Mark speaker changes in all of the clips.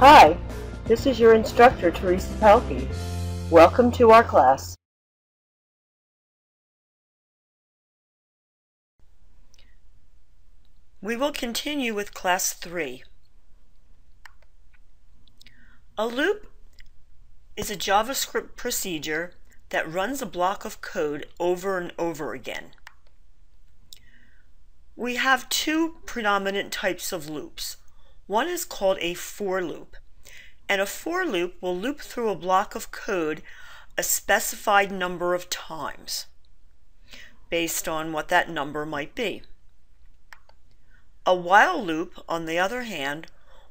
Speaker 1: Hi, this is your instructor, Teresa Pelkie. Welcome to our class.
Speaker 2: We will continue with class 3. A loop is a JavaScript procedure that runs a block of code over and over again. We have two predominant types of loops. One is called a for loop, and a for loop will loop through a block of code a specified number of times based on what that number might be. A while loop, on the other hand,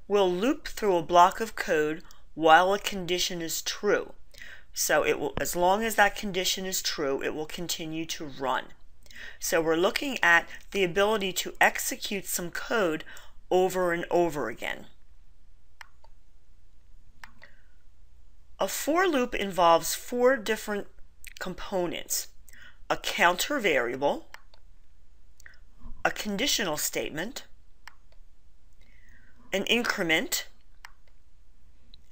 Speaker 2: will loop through a block of code while a condition is true. So it will, as long as that condition is true, it will continue to run. So we're looking at the ability to execute some code over and over again. A for loop involves four different components. A counter variable, a conditional statement, an increment,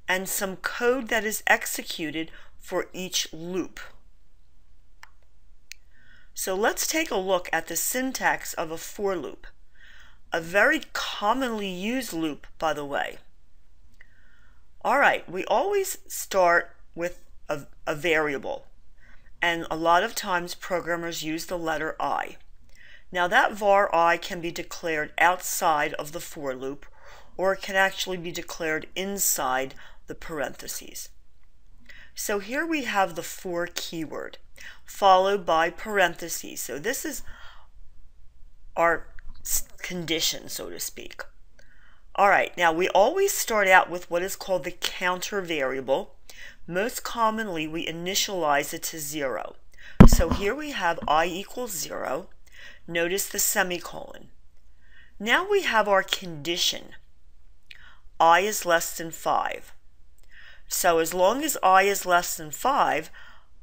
Speaker 2: and some code that is executed for each loop. So let's take a look at the syntax of a for loop. A very commonly used loop, by the way. All right, we always start with a, a variable, and a lot of times programmers use the letter i. Now that var i can be declared outside of the for loop, or it can actually be declared inside the parentheses. So here we have the for keyword followed by parentheses. So this is our condition, so to speak. All right, now we always start out with what is called the counter variable. Most commonly, we initialize it to zero. So here we have i equals zero. Notice the semicolon. Now we have our condition. i is less than 5. So as long as i is less than 5,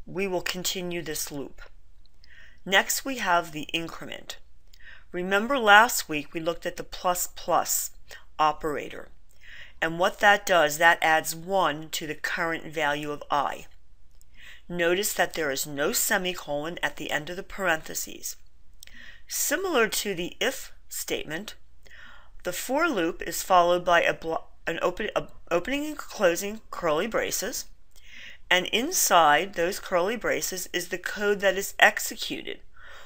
Speaker 2: we will continue this loop. Next we have the increment. Remember last week we looked at the plus plus operator. And what that does, that adds 1 to the current value of i. Notice that there is no semicolon at the end of the parentheses. Similar to the if statement, the for loop is followed by an open, opening and closing curly braces, and inside those curly braces is the code that is executed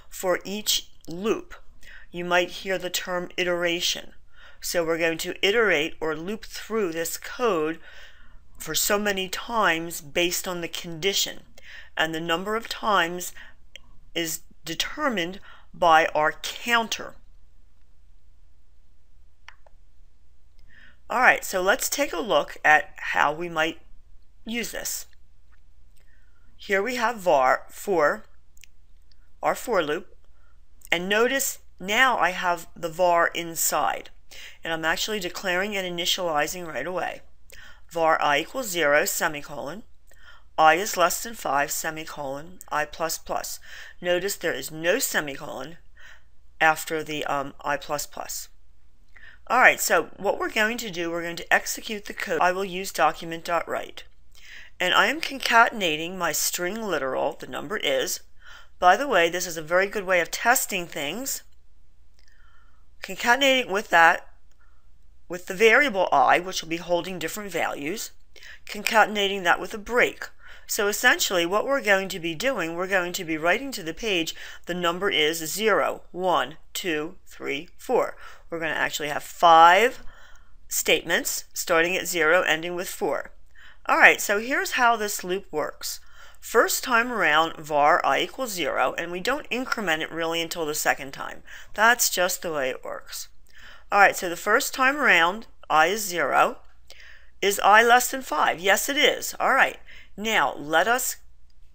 Speaker 2: for each loop. You might hear the term iteration. So we're going to iterate or loop through this code for so many times based on the condition. And the number of times is determined by our counter. All right, so let's take a look at how we might use this. Here we have var for our for loop. And notice now I have the var inside. And I'm actually declaring and initializing right away. var i equals 0, semicolon. i is less than 5, semicolon, i plus plus. Notice there is no semicolon after the um, i plus plus. All right, so what we're going to do, we're going to execute the code. I will use document.write. And I am concatenating my string literal, the number is. By the way, this is a very good way of testing things. Concatenating with that, with the variable i, which will be holding different values. Concatenating that with a break. So essentially what we're going to be doing, we're going to be writing to the page the number is 0, 1, 2, 3, 4. We're going to actually have five statements starting at 0, ending with 4. All right, so here's how this loop works. First time around, var i equals 0, and we don't increment it really until the second time. That's just the way it works. All right, so the first time around, i is 0. Is i less than 5? Yes, it is. All right, now let us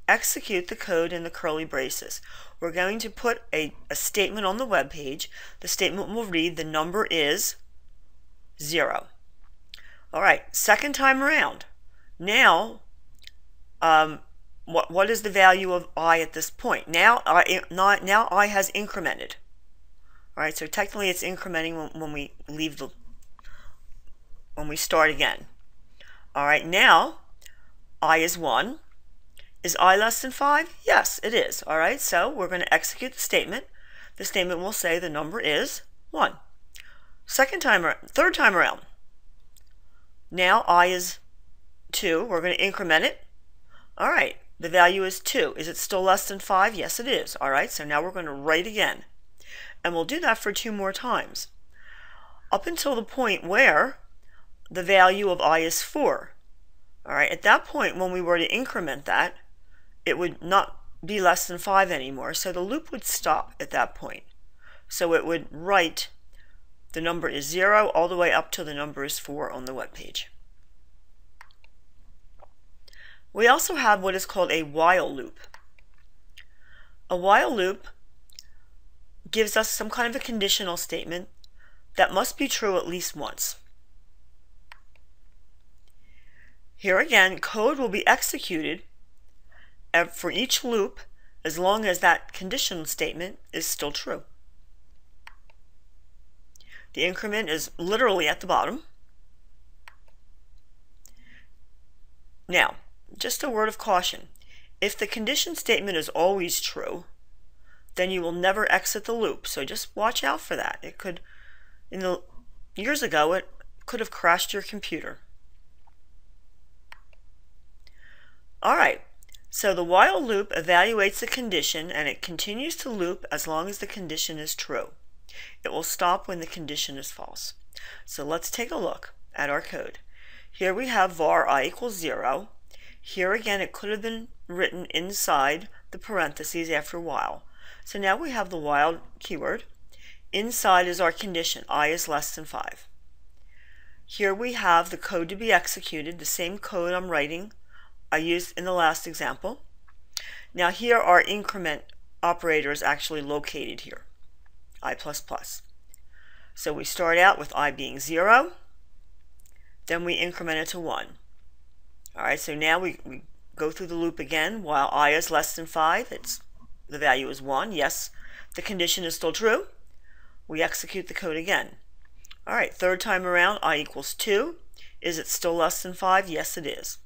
Speaker 2: execute the code in the curly braces. We're going to put a, a statement on the web page. The statement will read the number is 0. All right, second time around. Now, um, what, what is the value of i at this point? Now I, now i has incremented. All right, so technically it's incrementing when, when we leave the, when we start again. All right, now i is 1. Is i less than 5? Yes, it is. All right, so we're going to execute the statement. The statement will say the number is 1. Second time, third time around. Now i is 2. We're going to increment it. All right, the value is 2. Is it still less than 5? Yes, it is. All right, so now we're going to write again. And we'll do that for two more times. Up until the point where the value of i is 4. All right, at that point, when we were to increment that, it would not be less than 5 anymore. So the loop would stop at that point. So it would write the number is 0 all the way up till the number is 4 on the web page. We also have what is called a while loop. A while loop gives us some kind of a conditional statement that must be true at least once. Here again, code will be executed for each loop as long as that condition statement is still true. The increment is literally at the bottom. Now, just a word of caution. If the condition statement is always true, then you will never exit the loop. So just watch out for that. It could, in the years ago, it could have crashed your computer. All right, so the while loop evaluates the condition and it continues to loop as long as the condition is true. It will stop when the condition is false. So let's take a look at our code. Here we have var i equals 0 here again, it could have been written inside the parentheses after while. So now we have the while keyword. Inside is our condition, i is less than 5. Here we have the code to be executed, the same code I'm writing I used in the last example. Now here our increment operator is actually located here, i++. Plus So we start out with i being 0, then we increment it to 1. All right, so now we, we go through the loop again. While i is less than 5, it's the value is 1. Yes, the condition is still true. We execute the code again. All right, third time around, i equals 2. Is it still less than 5? Yes, it is.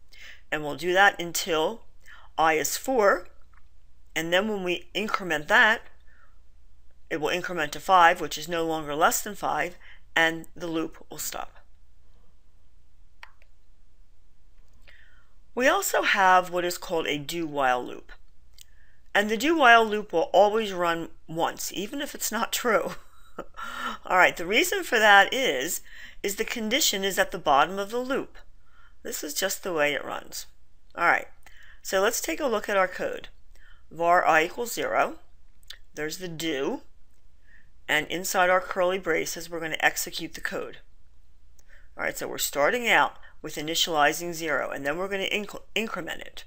Speaker 2: And we'll do that until i is 4. And then when we increment that, it will increment to 5, which is no longer less than 5, and the loop will stop. We also have what is called a do-while loop. And the do-while loop will always run once, even if it's not true. All right, the reason for that is, is the condition is at the bottom of the loop. This is just the way it runs. All right, so let's take a look at our code. var i equals 0. There's the do. And inside our curly braces, we're going to execute the code. All right, so we're starting out with initializing 0, and then we're going to inc increment it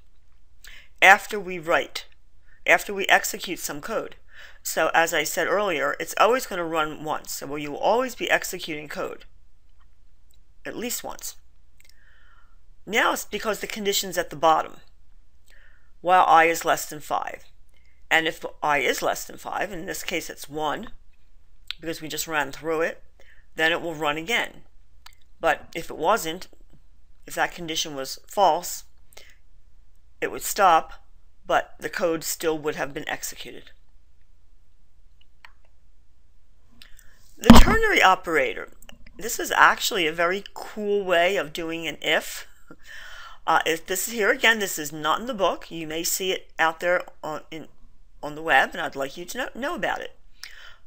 Speaker 2: after we write, after we execute some code. So as I said earlier, it's always going to run once. So you will always be executing code, at least once. Now it's because the condition's at the bottom, while i is less than 5. And if i is less than 5, in this case it's 1, because we just ran through it, then it will run again. But if it wasn't, if that condition was false, it would stop, but the code still would have been executed. The ternary operator. This is actually a very cool way of doing an if. Uh, if this is here again, this is not in the book. You may see it out there on, in, on the web, and I'd like you to know, know about it.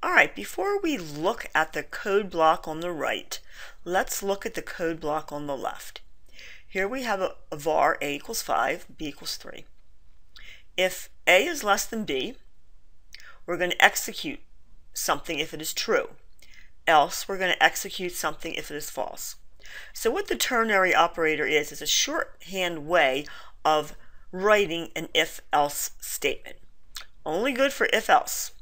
Speaker 2: All right, before we look at the code block on the right, let's look at the code block on the left. Here we have a, a var a equals 5, b equals 3. If a is less than b, we're going to execute something if it is true. Else, we're going to execute something if it is false. So what the ternary operator is, is a shorthand way of writing an if-else statement. Only good for if-else.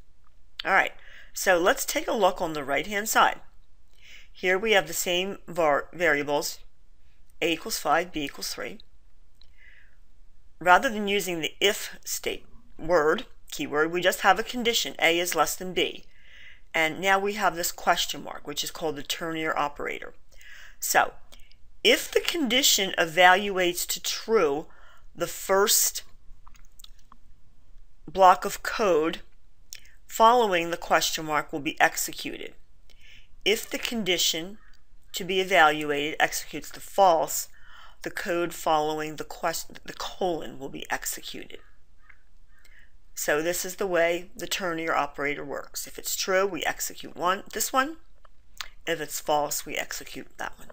Speaker 2: All right, so let's take a look on the right-hand side. Here we have the same var variables, a equals 5, b equals 3. Rather than using the if state word, keyword, we just have a condition, a is less than b. And now we have this question mark, which is called the ternary operator. So, if the condition evaluates to true, the first block of code following the question mark will be executed. If the condition to be evaluated executes the false, the code following the question the colon will be executed. So this is the way the ternary operator works. If it's true, we execute one this one. If it's false, we execute that one.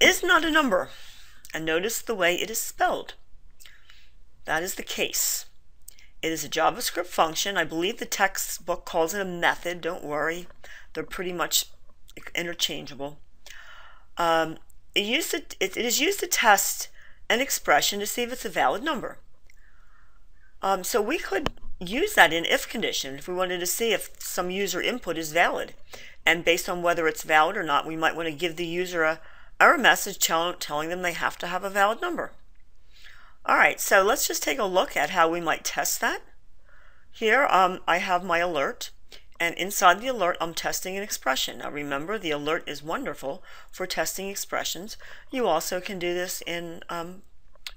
Speaker 2: Is not a number. And notice the way it is spelled. That is the case. It is a JavaScript function. I believe the textbook calls it a method. Don't worry. They're pretty much interchangeable. Um, it, used to, it, it is used to test an expression to see if it's a valid number. Um, so we could use that in if condition if we wanted to see if some user input is valid. And based on whether it's valid or not, we might want to give the user a error message tell, telling them they have to have a valid number. All right, so let's just take a look at how we might test that. Here um, I have my alert, and inside the alert I'm testing an expression. Now remember, the alert is wonderful for testing expressions. You also can do this in um,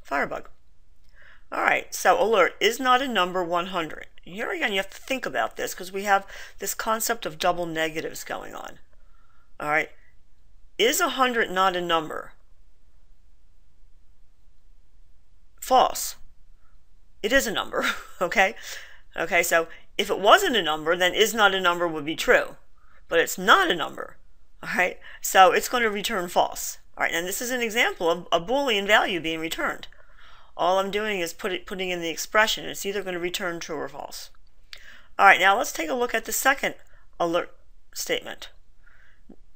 Speaker 2: Firebug. All right, so alert is not a number 100. Here again, you have to think about this because we have this concept of double negatives going on. All right, is 100 not a number? False. It is a number, okay? Okay, so if it wasn't a number, then is not a number would be true. But it's not a number, all right? So it's going to return false. All right, and this is an example of a Boolean value being returned. All I'm doing is put it, putting in the expression. It's either going to return true or false. All right, now let's take a look at the second alert statement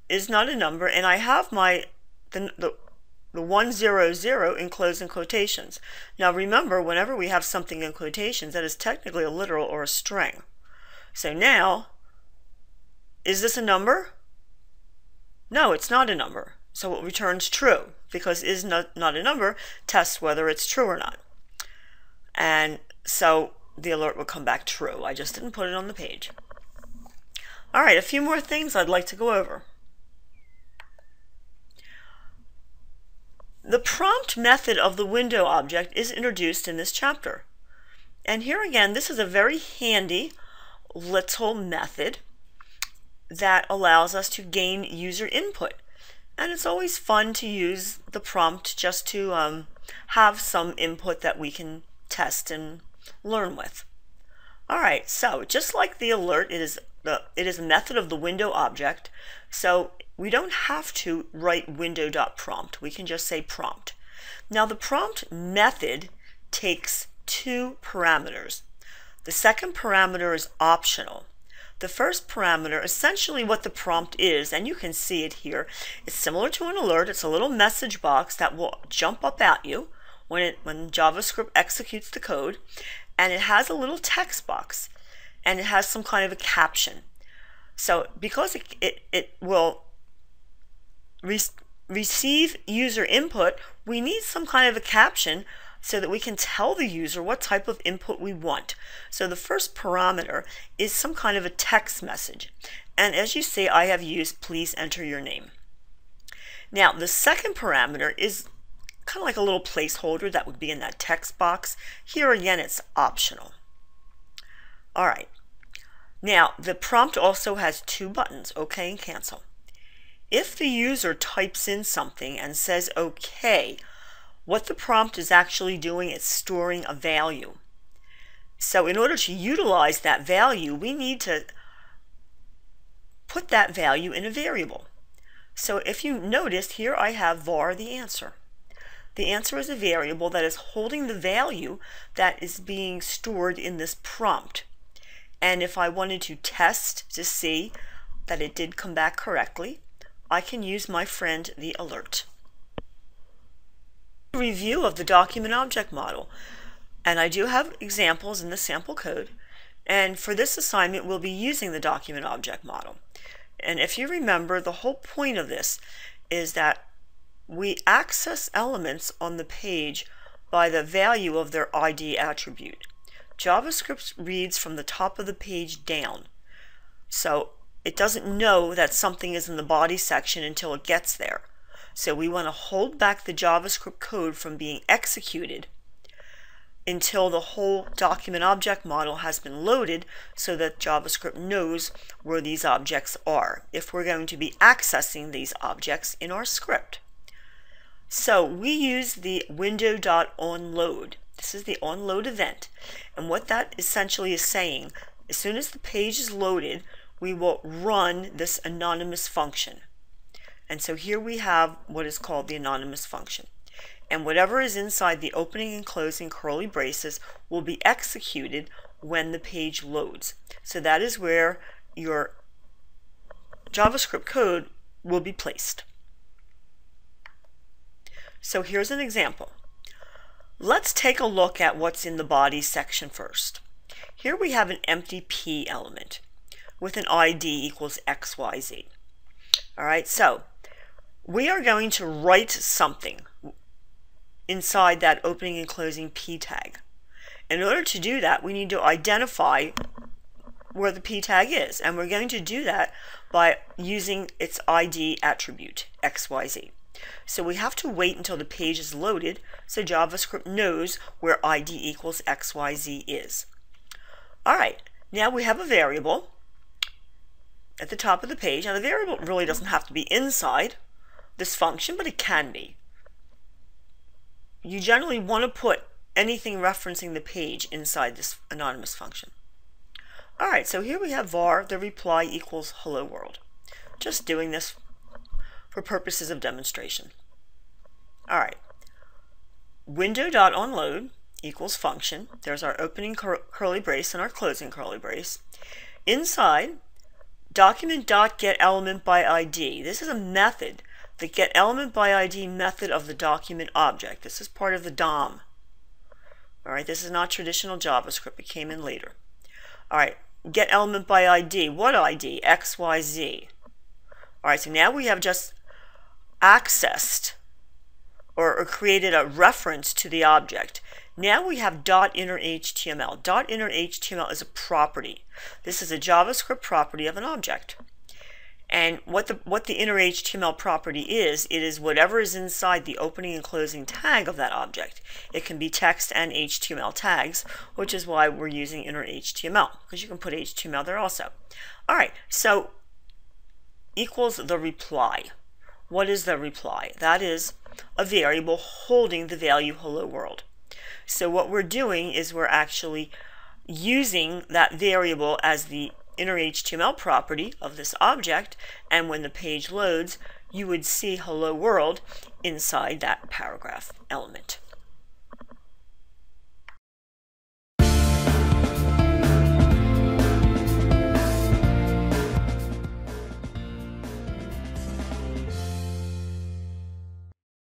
Speaker 2: is not a number, and I have my the, the, the 100 enclosed in quotations. Now remember, whenever we have something in quotations, that is technically a literal or a string. So now, is this a number? No, it's not a number. So it returns true, because is not, not a number tests whether it's true or not. And so the alert will come back true. I just didn't put it on the page. All right, a few more things I'd like to go over. The prompt method of the window object is introduced in this chapter. And here again, this is a very handy little method that allows us to gain user input. And it's always fun to use the prompt just to um, have some input that we can test and learn with. All right, so just like the alert, it is the it is a method of the window object. So we don't have to write window.prompt. We can just say prompt. Now the prompt method takes two parameters. The second parameter is optional. The first parameter, essentially what the prompt is, and you can see it here, it's similar to an alert. It's a little message box that will jump up at you when, it, when JavaScript executes the code, and it has a little text box, and it has some kind of a caption. So because it, it, it will re receive user input, we need some kind of a caption so that we can tell the user what type of input we want. So the first parameter is some kind of a text message. And as you see, I have used please enter your name. Now, the second parameter is kind of like a little placeholder that would be in that text box. Here again, it's optional. All right. Now, the prompt also has two buttons, OK and cancel. If the user types in something and says OK, what the prompt is actually doing is storing a value. So in order to utilize that value, we need to put that value in a variable. So if you notice here I have var the answer. The answer is a variable that is holding the value that is being stored in this prompt. And if I wanted to test to see that it did come back correctly, I can use my friend the alert. Review of the document object model. And I do have examples in the sample code. And for this assignment, we'll be using the document object model. And if you remember, the whole point of this is that we access elements on the page by the value of their ID attribute. JavaScript reads from the top of the page down. So it doesn't know that something is in the body section until it gets there. So we want to hold back the JavaScript code from being executed until the whole document object model has been loaded so that JavaScript knows where these objects are if we're going to be accessing these objects in our script. So we use the window.onload. This is the onload event. And what that essentially is saying, as soon as the page is loaded, we will run this anonymous function. And so here we have what is called the anonymous function. And whatever is inside the opening and closing curly braces will be executed when the page loads. So that is where your JavaScript code will be placed. So here's an example. Let's take a look at what's in the body section first. Here we have an empty P element with an ID equals XYZ. All right, so we are going to write something inside that opening and closing P tag. In order to do that, we need to identify where the P tag is, and we're going to do that by using its ID attribute, XYZ. So we have to wait until the page is loaded so JavaScript knows where ID equals XYZ is. All right, now we have a variable at the top of the page. Now the variable really doesn't have to be inside this function, but it can be. You generally want to put anything referencing the page inside this anonymous function. All right, so here we have var, the reply equals hello world. Just doing this for purposes of demonstration. All right, window.onload equals function. There's our opening cur curly brace and our closing curly brace. Inside, document.getElementById. by ID. This is a method, the getElementById by ID method of the document object. This is part of the DOM. All right, this is not traditional JavaScript. It came in later. All right, getElementById. by ID. What ID? X, Y, Z. All right, so now we have just accessed or, or created a reference to the object. Now we have .inner HTML. .inner HTML is a property. This is a JavaScript property of an object. And what the what the inner HTML property is, it is whatever is inside the opening and closing tag of that object. It can be text and HTML tags, which is why we're using inner HTML, because you can put HTML there also. All right, so equals the reply. What is the reply? That is a variable holding the value hello world. So what we're doing is we're actually using that variable as the inner HTML property of this object and when the page loads you would see hello world inside that paragraph element.